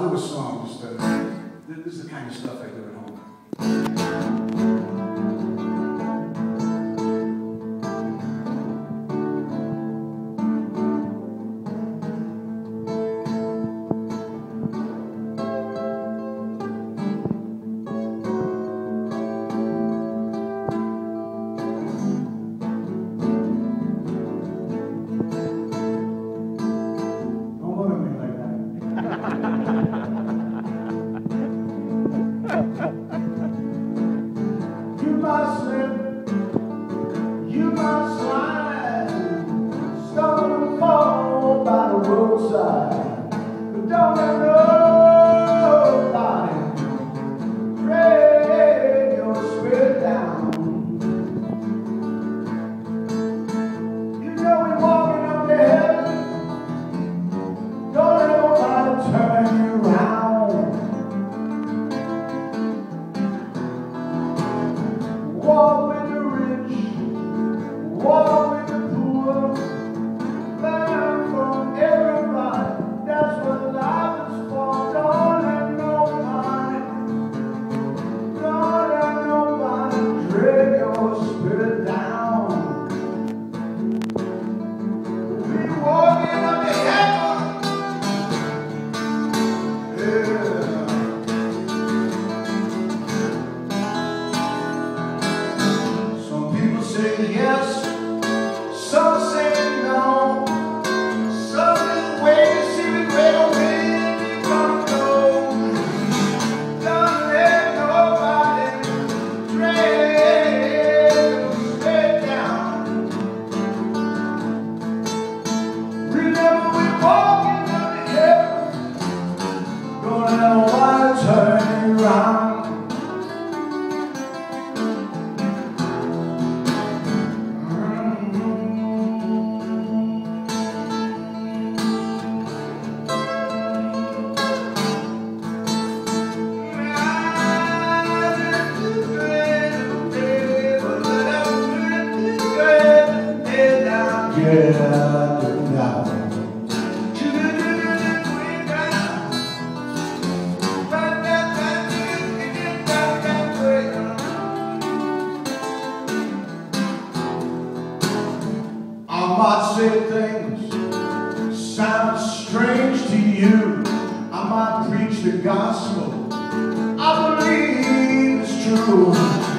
I'll do a song. Just uh, this is the kind of stuff I do at home. You must slip, you must slide, stumble and fall by the roadside. But don't povo. Around. I might say things sound strange to you. I might preach the gospel. I believe it's true.